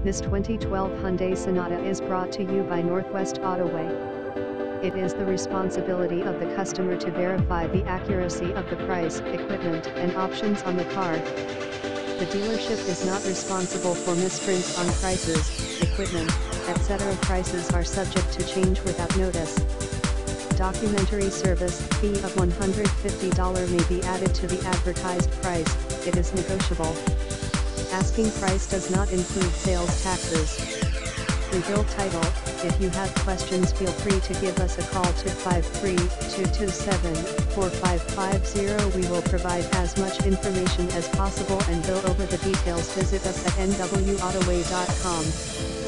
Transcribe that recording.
This 2012 Hyundai Sonata is brought to you by Northwest Autoway. It is the responsibility of the customer to verify the accuracy of the price, equipment, and options on the car. The dealership is not responsible for misprints on prices, equipment, etc. Prices are subject to change without notice. Documentary service fee of $150 may be added to the advertised price, it is negotiable. Asking price does not include sales taxes. Rebuild title, if you have questions feel free to give us a call to 53227-4550 we will provide as much information as possible and go over the details visit us at nwautoway.com.